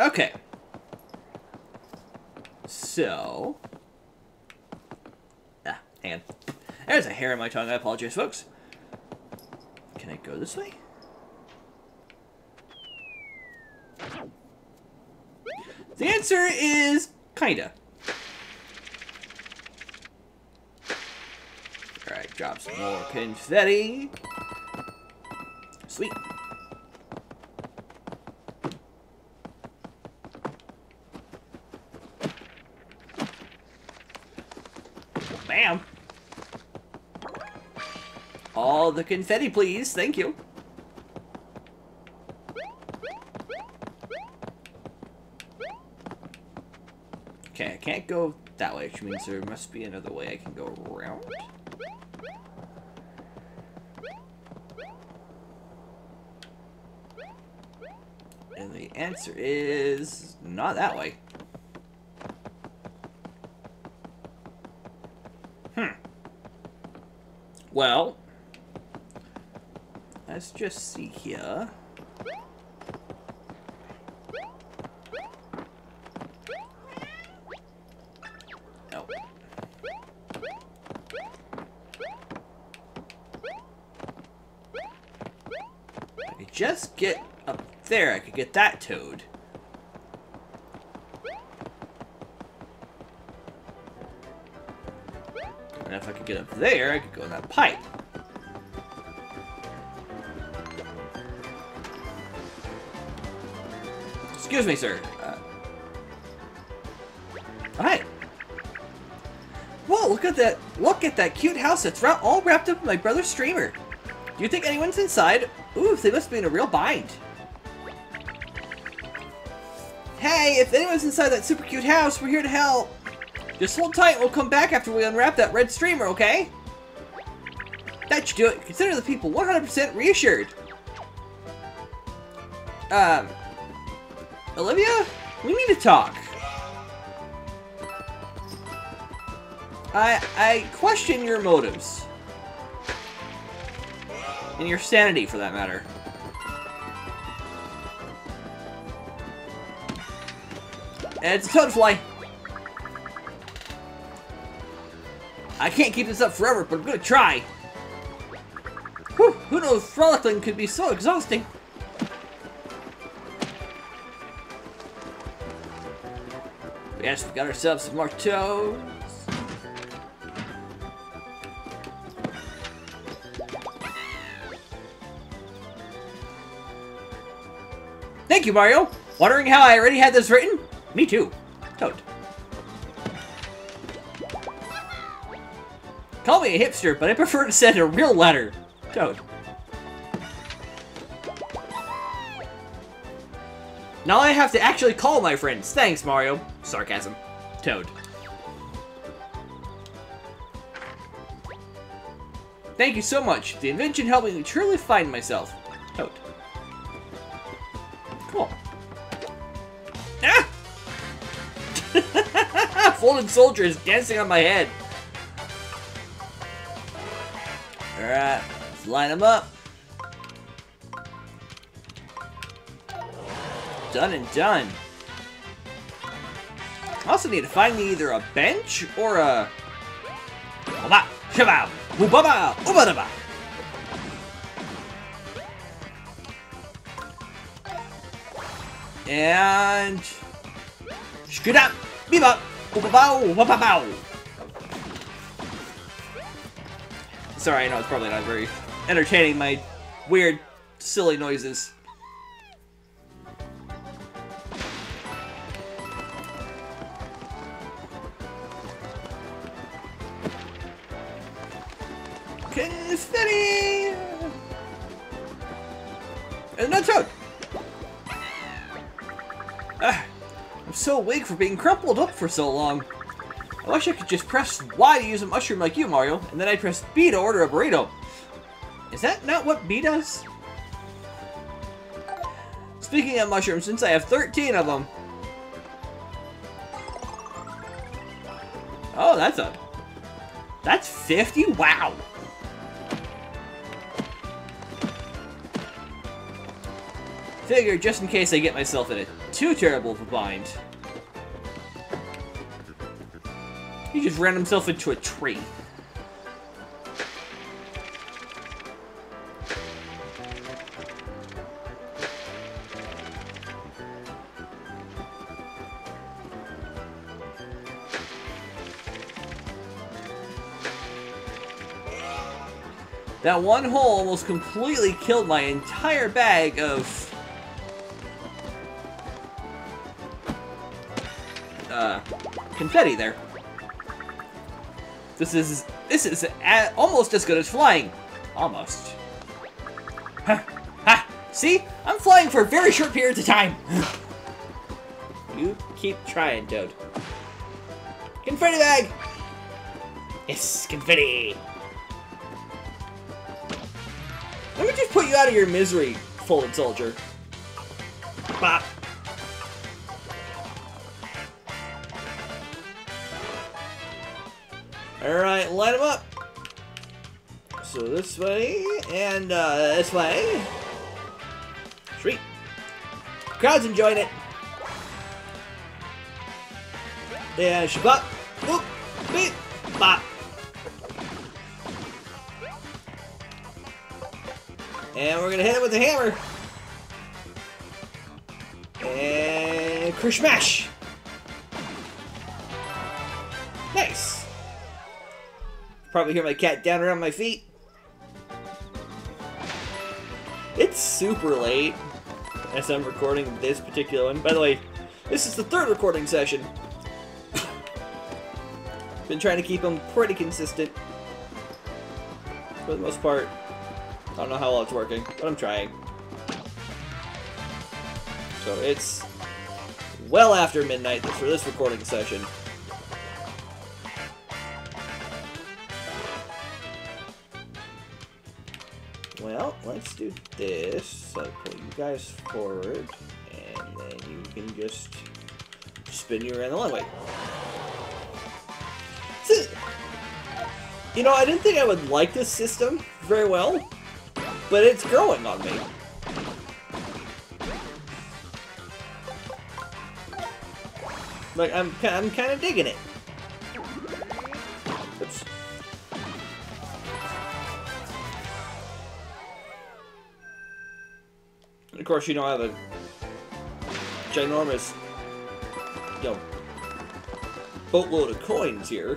Okay. So... Ah, hang on. There's a hair in my tongue. I apologize, folks. Can I go this way? The answer is kinda. Alright, drop some more confetti. Sweet. Bam. All the confetti, please. Thank you. Okay, I can't go that way, which means there must be another way I can go around. And the answer is not that way. Well, let's just see here. I could just get up there, I could get that toad. And if I could get up there, I could go in that pipe. Excuse me, sir. Uh, Hi. Whoa, look at that. Look at that cute house. It's all wrapped up in my brother's streamer. Do you think anyone's inside? Ooh, they must be in a real bind. Hey, if anyone's inside that super cute house, we're here to help. Just hold tight, we'll come back after we unwrap that red streamer, okay? That should do it. Consider the people 100% reassured. Um, Olivia, we need to talk. I I question your motives. And your sanity, for that matter. And it's a toadfly. I can't keep this up forever, but I'm gonna try. Whew, who knows, frolicking could be so exhausting. Yes, we got ourselves some more toads. Thank you, Mario. Wondering how I already had this written? Me too. Toad. Call me a hipster, but I prefer to send a real letter. Toad. Now I have to actually call my friends. Thanks, Mario. Sarcasm. Toad. Thank you so much. The invention helped me truly find myself. Toad. Cool. Ah! Folded soldier is dancing on my head. Alright, let's line them up. Done and done. I also need to find me either a bench or a... Oba, shabba, ubaba, ubadaba. And... Shkida, biba, ubaba, ubaba. Sorry, I know it's probably not very entertaining, my weird, silly noises. Confetti! And no toad! Ah, I'm so weak for being crumpled up for so long. I wish I could just press Y to use a mushroom like you, Mario, and then I press B to order a burrito. Is that not what B does? Speaking of mushrooms, since I have 13 of them... Oh, that's a... That's 50? Wow! Figure just in case I get myself in a too terrible of a bind. He just ran himself into a tree. That one hole almost completely killed my entire bag of... Uh, confetti there. This is this is almost as good as flying. Almost. Ha! Ha! See? I'm flying for very short periods of time. you keep trying, Toad. Confetti bag! Yes, confetti! Let me just put you out of your misery, Fallen Soldier. Bop. Alright, light them up. So this way, and uh, this way. Sweet. Crowd's enjoying it. Yeah, shabop. Boop. Beep. Bop. And we're gonna hit it with the hammer. And crush smash. Probably hear my cat down around my feet. It's super late as I'm recording this particular one. By the way, this is the third recording session. Been trying to keep them pretty consistent. For the most part. I don't know how well it's working, but I'm trying. So it's well after midnight for this recording session. Let's do this. So pull you guys forward, and then you can just spin you around the long way. You know, I didn't think I would like this system very well, but it's growing on me. Like, I'm, I'm kind of digging it. Course, you know, I have a ginormous, you know, boatload of coins here.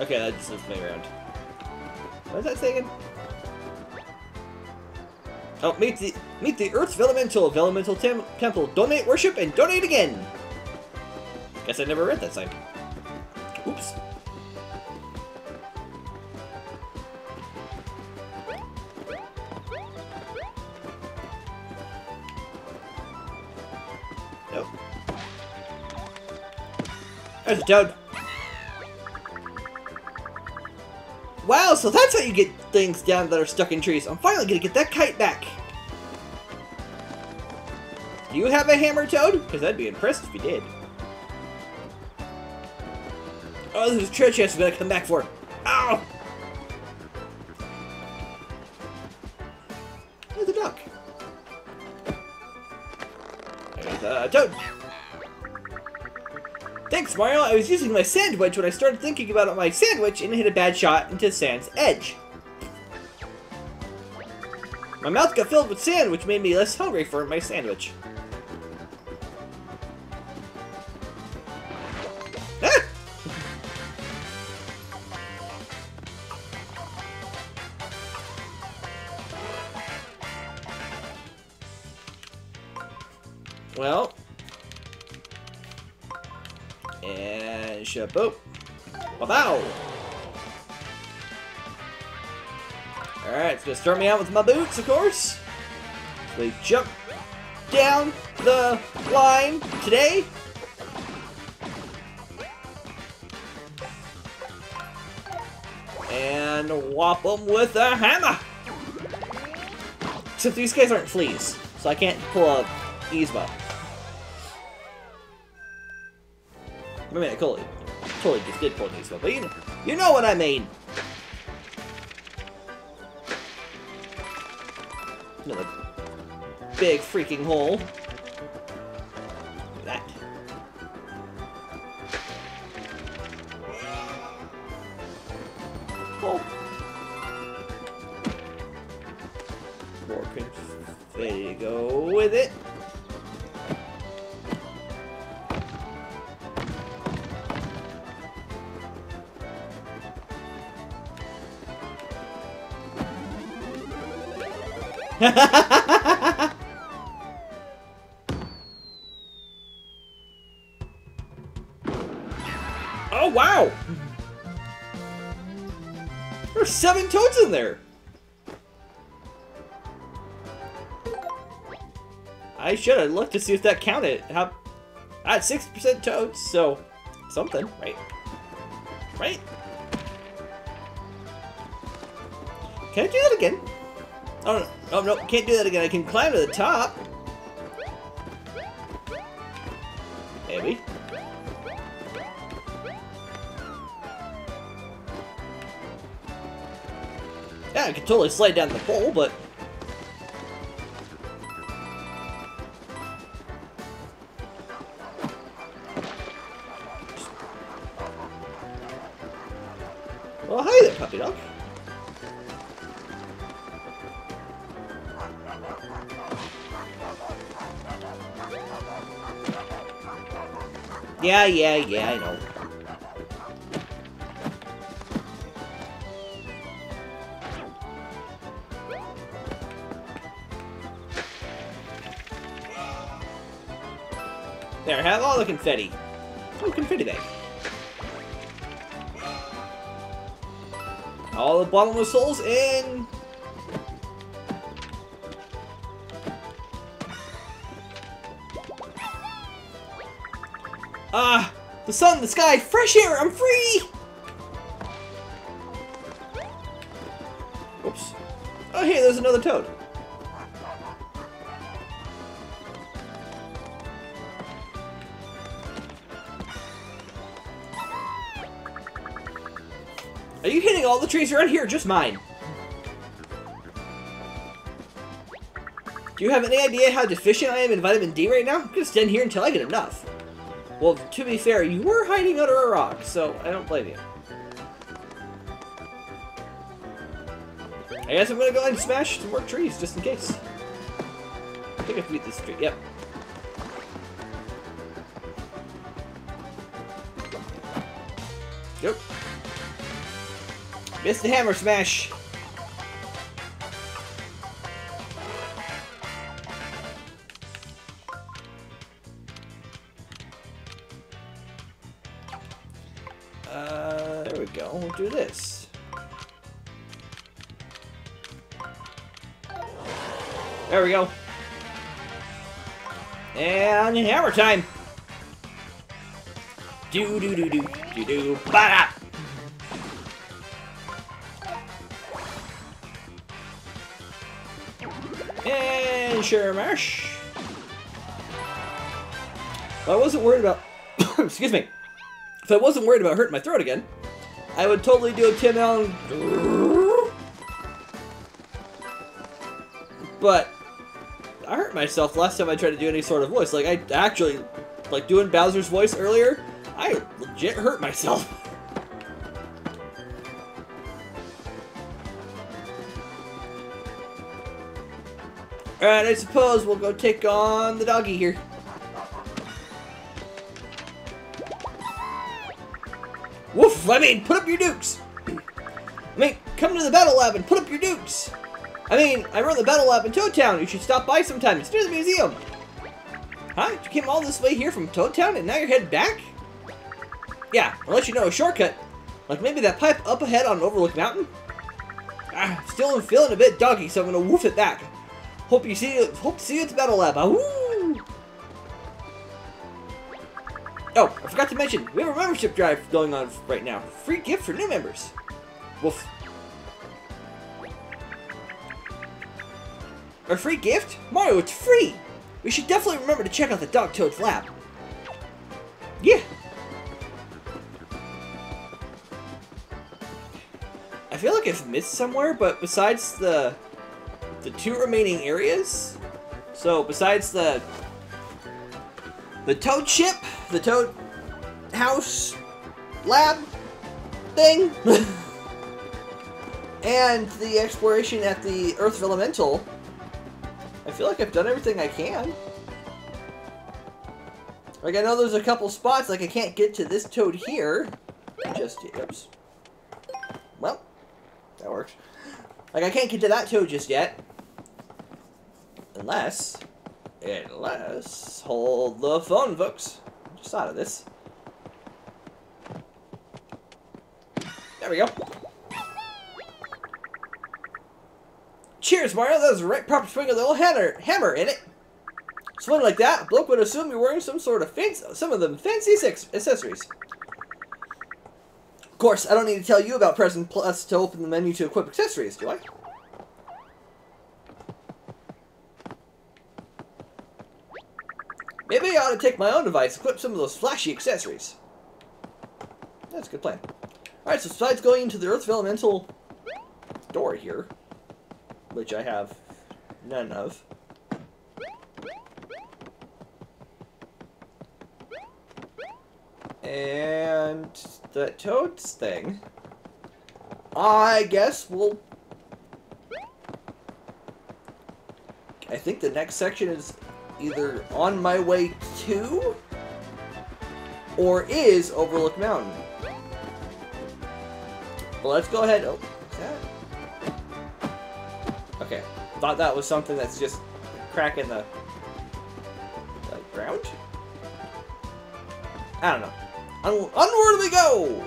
Okay, that's moves me around. What is that saying? Oh, meet the meet the Earth's Vellumental Vellumental tem Temple. Donate, worship, and donate again. Guess I never read that sign. There's toad. Wow, so that's how you get things down that are stuck in trees. I'm finally gonna get that kite back. Do you have a hammer, Toad? Because I'd be impressed if you did. Oh, this is a treasure chest we gotta come back for. Ow! There's a duck. There's a toad. Thanks, Mario. I was using my sandwich when I started thinking about my sandwich and hit a bad shot into sand's edge. My mouth got filled with sand, which made me less hungry for my sandwich. And shaboop. Wow! Oh, Alright, it's gonna start me out with my boots, of course. We jump down the line today. And whop them with a hammer! Except these guys aren't fleas, so I can't pull a Yzma. I mean, I totally, totally just did pull Yzma, but you know, you know what I mean! Another big freaking hole. That. Oh. More confetti to go with it. oh, wow! There's seven toads in there! I should have looked to see if that counted. How? I had 6% toads, so something, right? Right? Can I do that again? Oh, no. Oh, no, can't do that again. I can climb to the top. Maybe. Yeah, I can totally slide down the pole, but... Yeah, yeah, yeah, I know. There, have all the confetti. Oh, confetti bag. All the bottomless holes in. Ah, the sun, the sky, fresh air, I'm free! Oops. Oh, hey, there's another toad. Are you hitting all the trees around here, just mine? Do you have any idea how deficient I am in vitamin D right now? I'm gonna stand here until I get enough. Well, to be fair, you were hiding under a rock, so I don't blame you. I guess I'm gonna go and smash some more trees, just in case. I think I can beat this tree, yep. Yep. Missed the hammer smash! There we go. And hammer time. Do do do do do do ba And sure mash. I wasn't worried about. excuse me. If I wasn't worried about hurting my throat again, I would totally do a Tim Allen. But I hurt myself last time I tried to do any sort of voice. Like I actually, like doing Bowser's voice earlier, I legit hurt myself. Alright, I suppose we'll go take on the doggy here. Woof! I mean, put up your dukes! I mean, come to the Battle Lab and put up your dukes! I mean, I run the Battle Lab in Toad Town. You should stop by sometime. It's near the museum. Huh? You came all this way here from Toad Town and now you're headed back? Yeah, unless you know a shortcut. Like maybe that pipe up ahead on Overlook Mountain? Ah, still am feeling a bit doggy, so I'm gonna woof it back. Hope you see hope to see you at the Battle Lab. Oh, I forgot to mention, we have a membership drive going on right now. Free gift for new members. Woof. A free gift? Mario, it's free! We should definitely remember to check out the Dog Toad's lab. Yeah. I feel like I've missed somewhere, but besides the the two remaining areas. So besides the the Toad ship, the Toad house lab thing, and the exploration at the Earth Elemental, I feel like I've done everything I can. Like, I know there's a couple spots, like I can't get to this Toad here. Just, oops. Well, that works. Like, I can't get to that Toad just yet. Unless, unless, hold the phone, folks. Just out of this. There we go. Cheers, Mario. That was right proper swing of the old hammer, hammer in it. Swing like that, bloke would assume you're wearing some sort of fancy, some of them fancy accessories. Of course, I don't need to tell you about Present Plus to open the menu to equip accessories, do I? Maybe I ought to take my own device, equip some of those flashy accessories. That's a good plan. Alright, so besides going into the Earth Elemental door here, which I have none of, and the Toads thing, I guess we'll... I think the next section is either on my way to or is Overlook Mountain. Well, let's go ahead. Oh, Thought that was something that's just cracking the, the ground? I don't know. On onward we go!